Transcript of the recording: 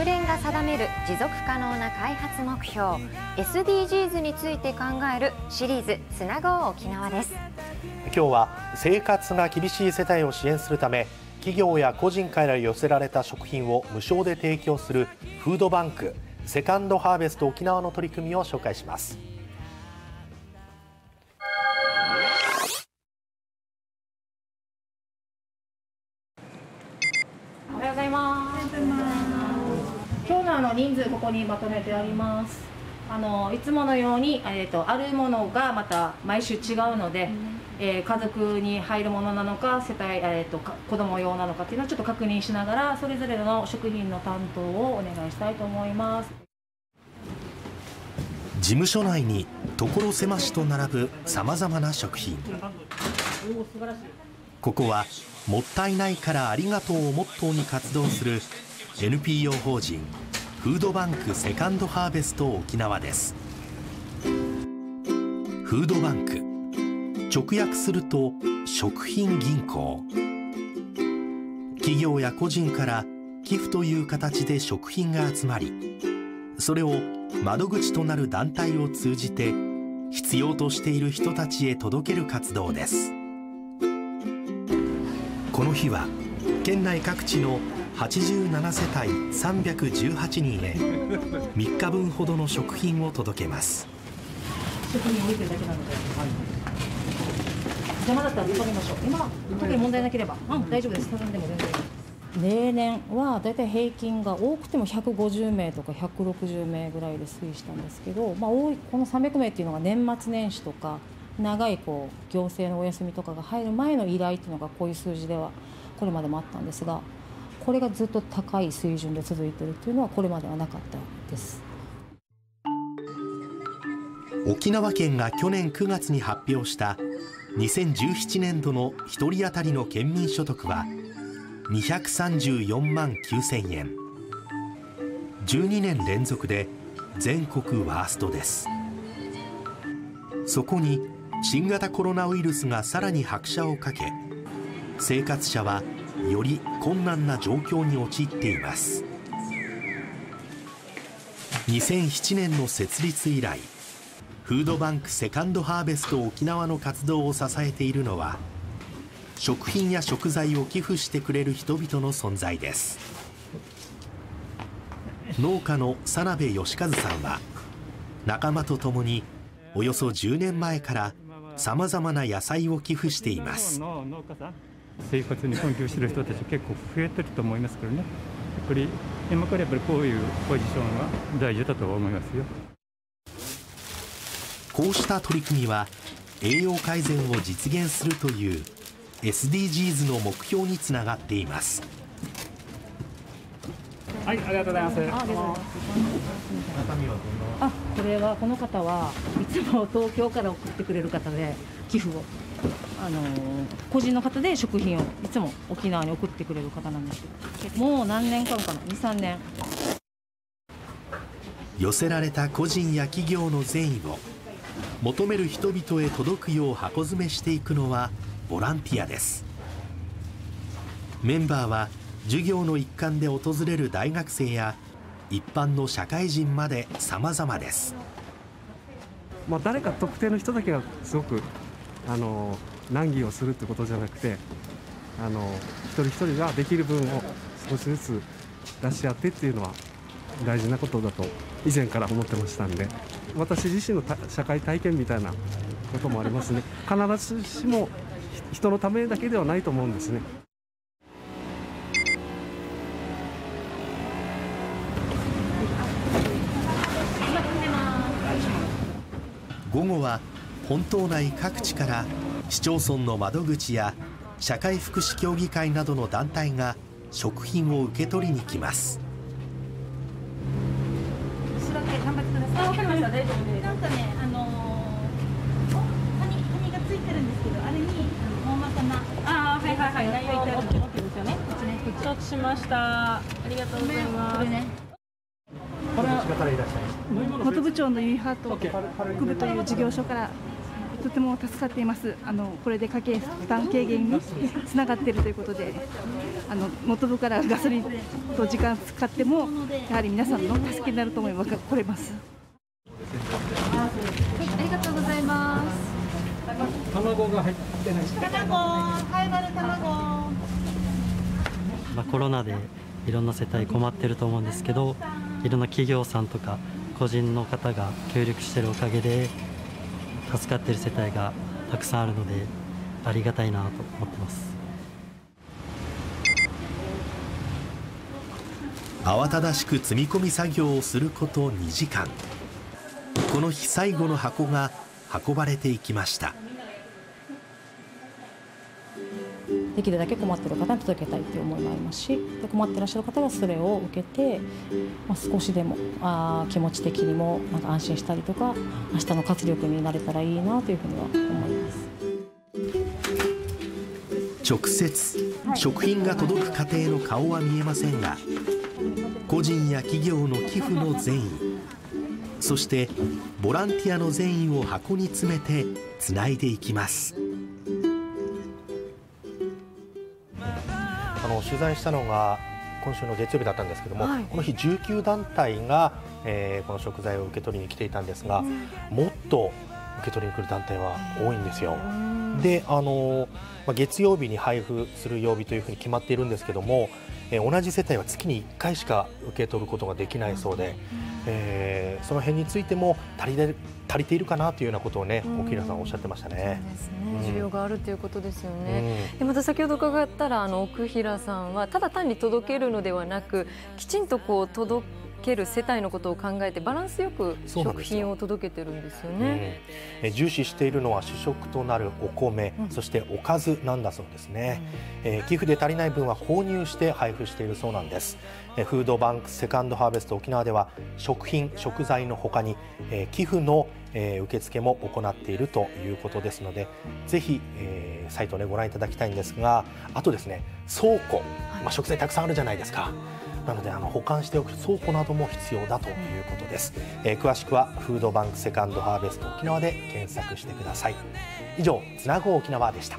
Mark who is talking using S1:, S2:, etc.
S1: 国連が定める持続可能な開発目標 SDGs について考えるシリーズつなごう沖縄です。
S2: 今日は生活が厳しい世帯を支援するため企業や個人から寄せられた食品を無償で提供するフードバンクセカンドハーベスト沖縄の取り組みを紹介します。
S3: ここにまとめてあります。あのいつものように、えーと、あるものがまた毎週違うので、えー、家族に入るものなのか世帯、えーと、と子供用なのかっていうのをちょっと確認しながらそれぞれの食品の担当をお願いしたいと思います。
S2: 事務所内に所狭しと並ぶさまざまな食品。ここはもったいないからありがとうをモットーに活動する NPO 法人フードバンクセカンドハーベスト沖縄です。フードバンク。直訳すると食品銀行。企業や個人から寄付という形で食品が集まりそれを窓口となる団体を通じて必要としている人たちへ届ける活動です。この日は県内各地の87世帯318人へ3日分ほどの食品を届けます。
S3: 食品置いてるだけなので、はい、邪魔だったら急ぎましょう。今特に問題なければ、うん、大丈夫です。頼んでも全然。例年はだいたい平均が多くても150名とか160名ぐらいで推移したんですけど、まあ、多いこの300名っていうのが年末年始とか長いこう行政のお休みとかが入る前の依頼っていうのがこういう数字ではこれまでもあったんですがこれがずっと高い水準で続いているというのはこれまではなかったです。
S2: 沖縄県が去年9月に発表した2017年度の1人当たりの県民所得は234万9000円。12年連続で全国ワーストです。そこに新型コロナウイルスがさらに拍車をかけ生活者はより困難な状況に陥っています。2007年の設立以来フードバンクセカンドハーベスト沖縄の活動を支えているのは食品や食材を寄付してくれる人々の存在です。農家の佐鍋義和さんは仲間と共におよそ10年前からさまざまな野菜を寄付しています。
S4: 生活に困窮している人たち結構増えてると思いますけどね。やっぱり今からやっぱりこういうポジションは大事だと思いますよ。
S2: こうした取り組みは栄養改善を実現するという SDGs の目標につながっています。
S4: はいありがとうございます。
S3: あこれはこの方はいつも東京から送ってくれる方で寄付をあの個人の方で食品をいつも沖縄に送ってくれる方なんですけどもう何年間かな？23年。
S2: 寄せられた個人や企業の善意を求める人々へ届くよう箱詰めしていくのはボランティアです。メンバーは授業の一環で訪れる大学生や一般の社会人まで様々です、
S5: まあ、誰か特定の人だけがすごくあの難儀をするってことじゃなくてあの一人一人ができる分を少しずつ出し合ってっていうのは大事なことだと以前から思ってましたんで私自身の社会体験みたいなこともありますね必ずしも人のためだけではないと思うんですね。
S2: 午後は本島内各地から市町村の窓口や社会福祉協議会などの団体が食品を受け取りに来ます
S3: 頑張ってください。わかりました。大丈夫です。なんかね、あのー、カニカニがついてるんですけど、あれに大まかなあはいはいはい内容いてあるですよね。
S6: 承知しました。ありがとうございます。
S7: 本部長のゆいはと副部という事業所からとても助かっています。あのこれで家計負担軽減につながっているということであの元部からガソリンと時間使ってもやはり皆さんの助けになると思います。来れます
S1: ありがとうございます。
S8: 卵が入ってない。
S9: まあ、コロナでいろんな世帯困ってると思うんですけどいろんな企業さんとか個人の方が協力してるおかげで助かってる世帯がたくさんあるのでありがたいなと思ってます。
S10: 慌ただしく積み込み作業をすること2時間。この日最後の箱が運ばれていきました。
S3: できるだけ困ってる方に届けたいっていう思いもありますしで困ってらっしゃる方がそれを受けて、まあ、少しでもあー気持ち的にもなんか安心したりとか明日の活力になれたらいいなというふうには思います。
S10: 直接食品が届く家庭の顔は見えませんが個人や企業の寄付の善意そしてボランティアの善意を箱に詰めてつないでいきます
S2: の取材したのが今週の月曜日だったんですけども、
S1: はい。
S2: この日19団体が、えーこの食材を受け取りに来ていたんですが、もっと受け取りに来る団体は多いんですよ。であのまあ月曜日に配布する曜日というふうに決まっているんですけども、えー同じ世帯は月に1回しか受け取ることができないそうで、えーその辺についても足りて足りているかなというようなことをね、沖平さんおっしゃってましたね。
S1: ですね
S2: うん
S1: 需要があるということですよね。
S2: うん
S1: でまた先ほど伺ったらあの奥平さんはただ単に届けるのではなくきちんとこう届ける世帯のことを考えてバランスよく食品を届けてるんですよ
S2: うん。
S1: ね。
S2: えー重視しているのは主食となるお米、そしておかずなんだそうですね、えー寄付で足りない分は購入して配布しているそうなんです、えーフードバンクセカンドハーベスト沖縄では食品食材のほかに、えー寄付の、えー受付も行っているということですのでぜひ、えーサイトでご覧いただきたいんですがあとですね倉庫、まあ、食材たくさんあるじゃないですかなのであの保管しておく倉庫なども必要だということです、えー詳しくはフードバンクセカンドハーベスト沖縄で検索してください。以上つなごう沖縄でした。